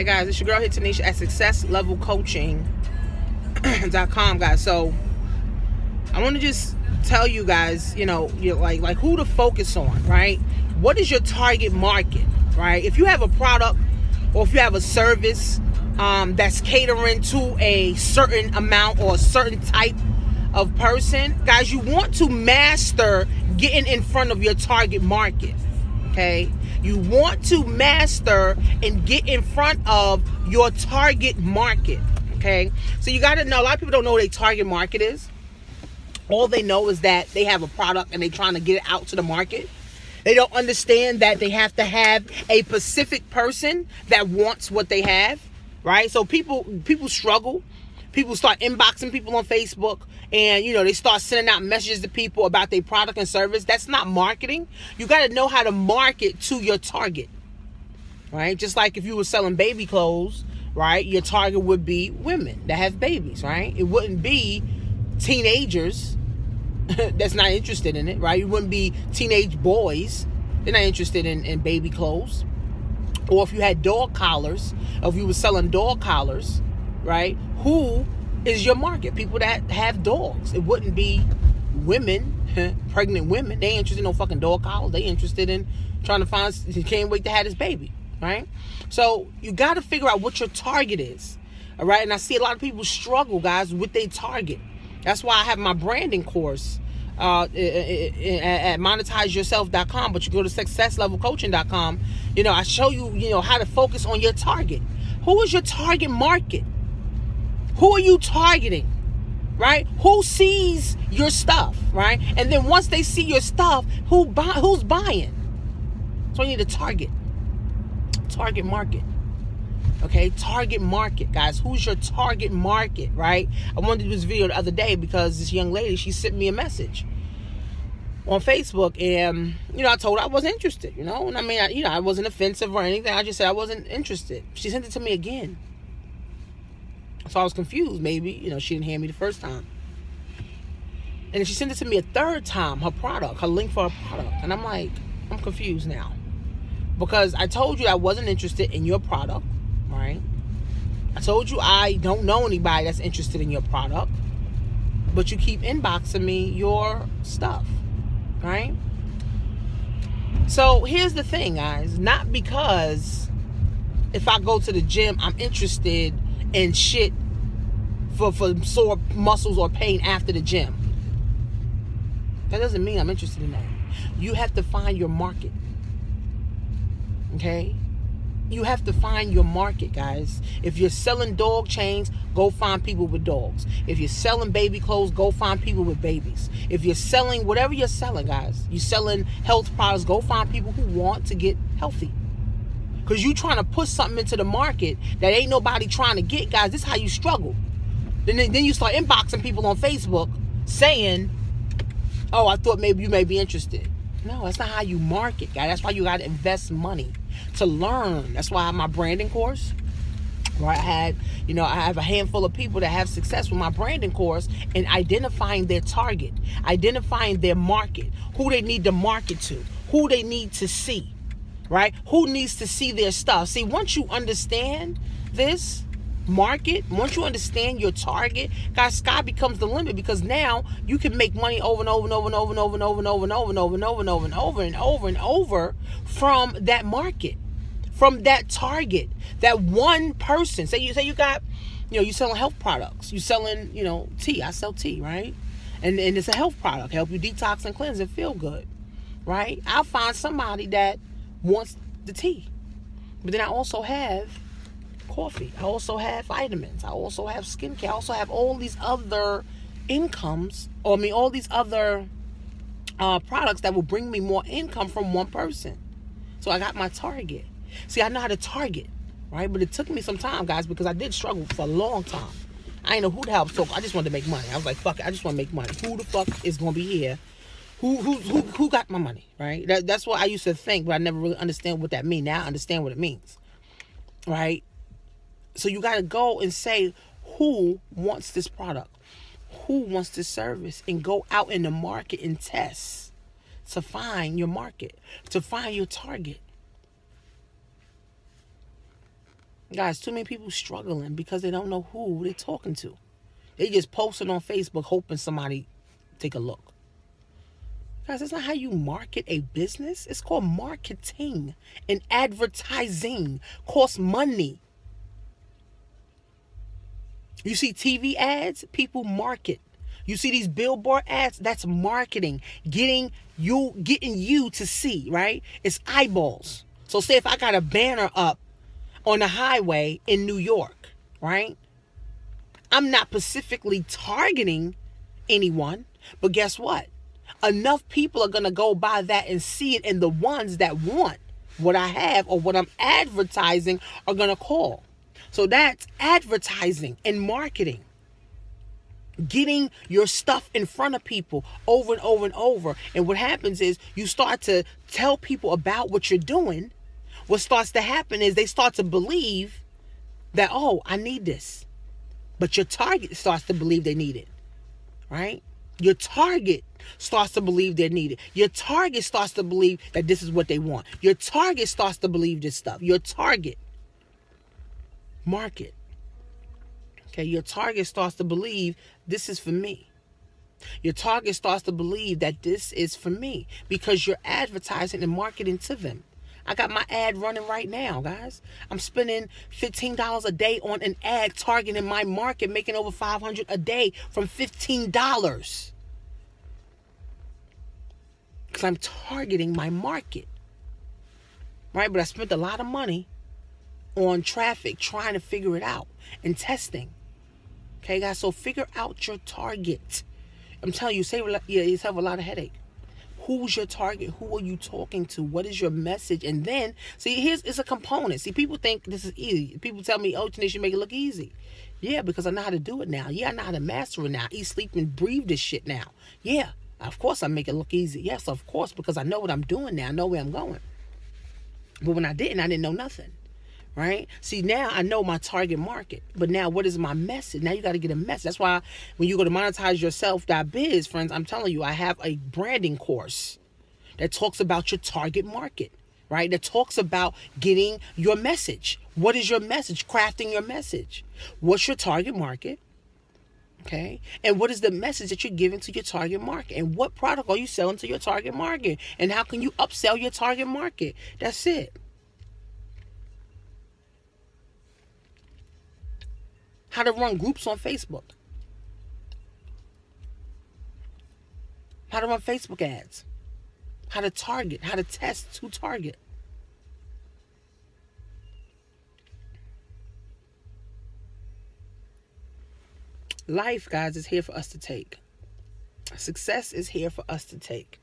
Hey guys, it's your girl here Tanisha at successlevelcoaching.com guys. So I want to just tell you guys, you know, you like like who to focus on, right? What is your target market, right? If you have a product or if you have a service um, that's catering to a certain amount or a certain type of person, guys, you want to master getting in front of your target market. Okay, you want to master and get in front of your target market. Okay, so you got to know a lot of people don't know what a target market is. All they know is that they have a product and they're trying to get it out to the market. They don't understand that they have to have a specific person that wants what they have, right? So people people struggle. People start inboxing people on Facebook and you know they start sending out messages to people about their product and service. That's not marketing. You got to know how to market to your target. Right? Just like if you were selling baby clothes, right? Your target would be women that have babies, right? It wouldn't be teenagers that's not interested in it, right? It wouldn't be teenage boys. They're not interested in, in baby clothes. Or if you had dog collars, if you were selling dog collars, right? Who is your market? People that have dogs. It wouldn't be women, pregnant women. They interested in no fucking dog collars. They interested in trying to find, can't wait to have his baby, right? So you got to figure out what your target is, all right? And I see a lot of people struggle, guys, with their target. That's why I have my branding course uh, at monetizeyourself.com, but you go to successlevelcoaching.com. You know, I show you, you know, how to focus on your target. Who is your target market? Who are you targeting? Right? Who sees your stuff? Right? And then once they see your stuff, who buy? Who's buying? So you need to target. Target market. Okay, target market, guys. Who's your target market, right? I wanted to do this video the other day because this young lady, she sent me a message on Facebook, and you know, I told her I wasn't interested. You know, and I mean, I, you know, I wasn't offensive or anything. I just said I wasn't interested. She sent it to me again, so I was confused. Maybe you know, she didn't hear me the first time, and she sent it to me a third time. Her product, her link for her product, and I'm like, I'm confused now because I told you I wasn't interested in your product right? I told you I don't know anybody that's interested in your product, but you keep inboxing me your stuff, right? So here's the thing, guys. Not because if I go to the gym, I'm interested in shit for, for sore muscles or pain after the gym. That doesn't mean I'm interested in that. You have to find your market. Okay? you have to find your market, guys. If you're selling dog chains, go find people with dogs. If you're selling baby clothes, go find people with babies. If you're selling whatever you're selling, guys, you're selling health products, go find people who want to get healthy. Because you trying to put something into the market that ain't nobody trying to get, guys. This is how you struggle. Then, then you start inboxing people on Facebook saying, oh, I thought maybe you may be interested. No, that's not how you market, guys. That's why you got to invest money to learn. That's why I have my branding course. Where I had, you know, I have a handful of people that have success with my branding course and identifying their target, identifying their market, who they need to market to, who they need to see, right? Who needs to see their stuff. See, once you understand this, market, once you understand your target, guys, sky becomes the limit because now you can make money over and over and over and over and over and over and over and over and over and over and over and over and over and over from that market, from that target, that one person. Say you say you got, you know, you selling health products, you selling, you know, tea. I sell tea, right? And and it's a health product, help you detox and cleanse and feel good, right? I'll find somebody that wants the tea, but then I also have coffee. I also have vitamins. I also have skincare. I also have all these other incomes, or I mean, all these other uh, products that will bring me more income from one person. So I got my target. See, I know how to target, right? But it took me some time, guys, because I did struggle for a long time. I ain't know who to help, so I just wanted to make money. I was like, fuck it, I just want to make money. Who the fuck is gonna be here? Who who who got my money, right? That, that's what I used to think, but I never really understand what that means. Now I understand what it means, right? So you got to go and say who wants this product, who wants this service, and go out in the market and test to find your market, to find your target. Guys, too many people struggling because they don't know who they're talking to. They just posting on Facebook hoping somebody take a look. Guys, that's not how you market a business. It's called marketing and advertising. Costs money. You see TV ads, people market. You see these billboard ads, that's marketing. Getting you getting you to see, right? It's eyeballs. So say if I got a banner up on the highway in New York, right? I'm not specifically targeting anyone, but guess what? Enough people are going to go by that and see it, and the ones that want what I have or what I'm advertising are going to call. So that's advertising and marketing. Getting your stuff in front of people over and over and over. And what happens is you start to tell people about what you're doing. What starts to happen is they start to believe that, oh, I need this. But your target starts to believe they need it. Right? Your target starts to believe they're needed. Your target starts to believe that this is what they want. Your target starts to believe this stuff. Your target market. Okay, your target starts to believe this is for me. Your target starts to believe that this is for me because you're advertising and marketing to them. I got my ad running right now, guys. I'm spending $15 a day on an ad targeting my market, making over 500 a day from $15. Cuz I'm targeting my market. Right? But I spent a lot of money on traffic trying to figure it out and testing. Okay, guys, so figure out your target. I'm telling you, save yourself a lot of headache. Who's your target? Who are you talking to? What is your message? And then, see, here's it's a component. See, people think this is easy. People tell me, oh, Tanisha, you make it look easy. Yeah, because I know how to do it now. Yeah, I know how to master it now. Eat, sleep, and breathe this shit now. Yeah, of course I make it look easy. Yes, of course, because I know what I'm doing now. I know where I'm going. But when I didn't, I didn't know nothing right? See, now I know my target market, but now what is my message? Now you got to get a message. That's why when you go to monetize yourself.biz, friends, I'm telling you, I have a branding course that talks about your target market, right? That talks about getting your message. What is your message? Crafting your message. What's your target market? Okay. And what is the message that you're giving to your target market? And what product are you selling to your target market? And how can you upsell your target market? That's it. How to run groups on Facebook, how to run Facebook ads, how to target, how to test to target. Life, guys, is here for us to take. Success is here for us to take.